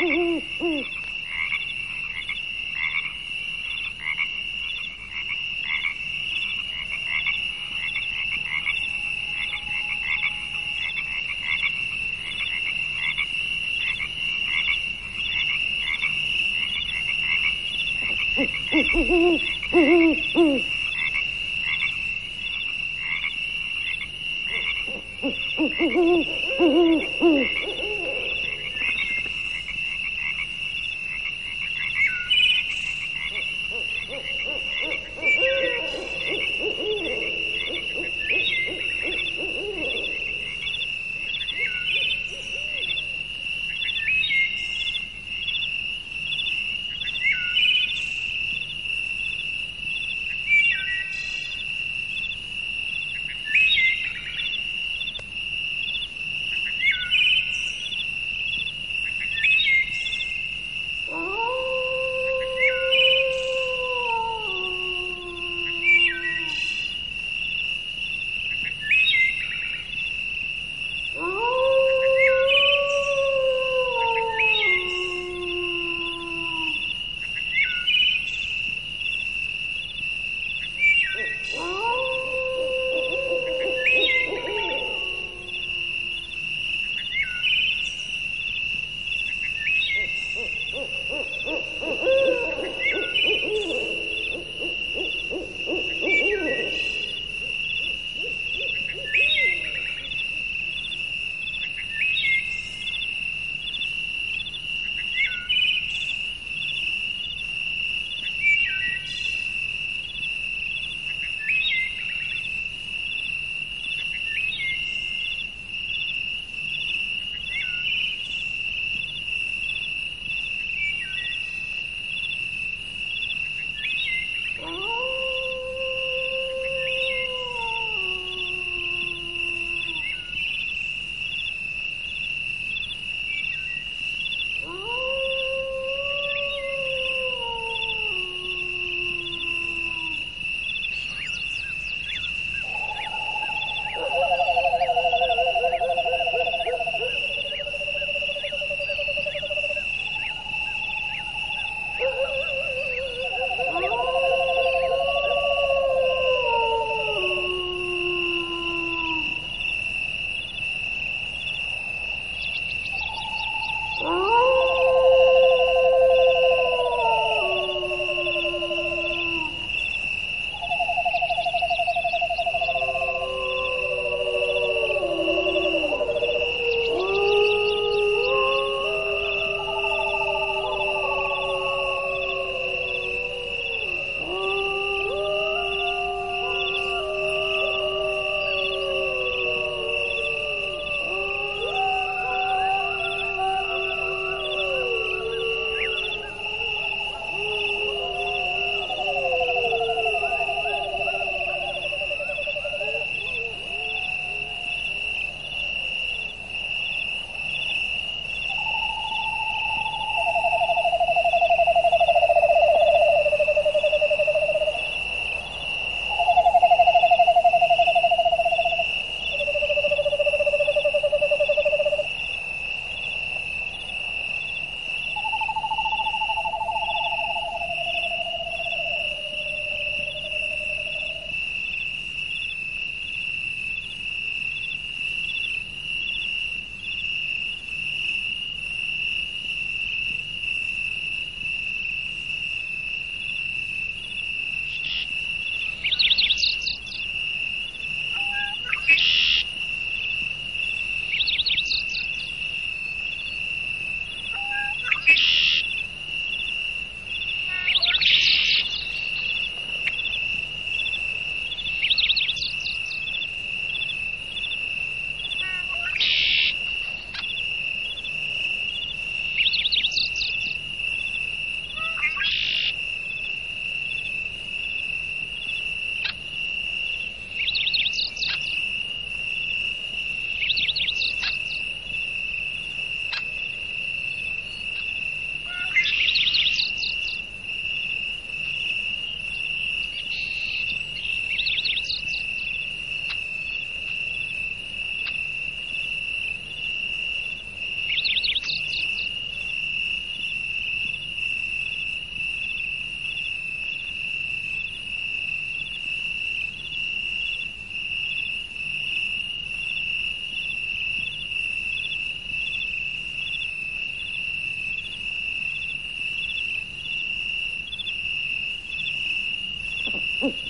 Mm-hmm. Mm-hmm.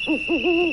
Mm-hmm.